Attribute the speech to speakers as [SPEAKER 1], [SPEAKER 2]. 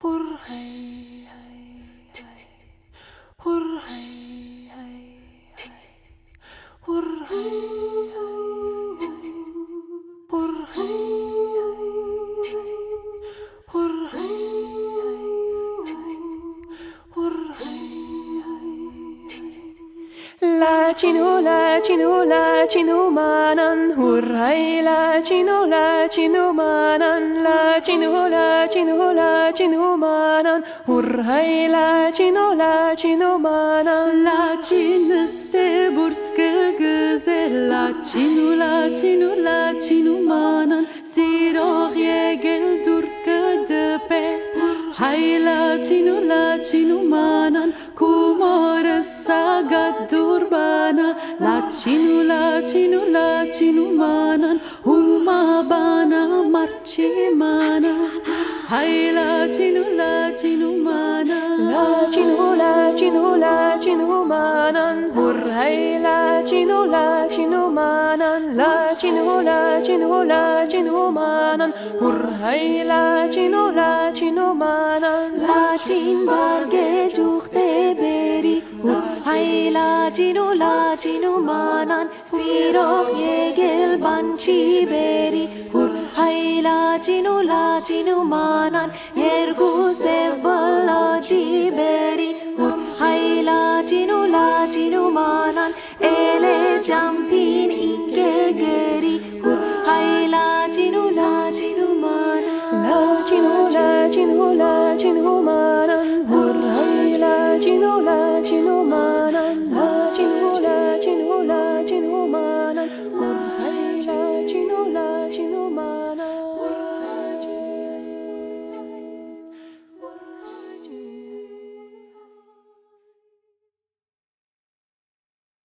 [SPEAKER 1] por La cinu, la cinu, la cinu manan, hurrai, la cinu, la cinu manan, la cinu, la cinu, la cinu manan, hurrai, la cinu, la cinu manan,
[SPEAKER 2] la cinu ste burți găgăze, la cinu, la cinu, la cinu manan, siror e gel durcă de pe, hai la cinu, la cinu manan. العادة دربانا لاتشينو لاتشينو لاتشينو مانا هما بانا مرشي مانا هاي لاتشينو لاتشينو مانا لاتشينو
[SPEAKER 1] لاتشينو لاتشينو مانا هور هاي لاتشينو لاتشينو مانا لاتشينو لاتشينو لاتشينو مانا هور هاي لاتشينو لاتشينو مانا
[SPEAKER 3] لاتشين بارجي جوختي Haylacinu lacinu manan Siro yegel banchi beri Hur haylacinu lacinu manan Yergu sevbalaci beri Hur haylacinu lacinu manan Ele campin inge geri Hur haylacinu lacinu manan La cinu,
[SPEAKER 1] la Lacinu lacinu lacinu manan Hur haylacinu lacinu manan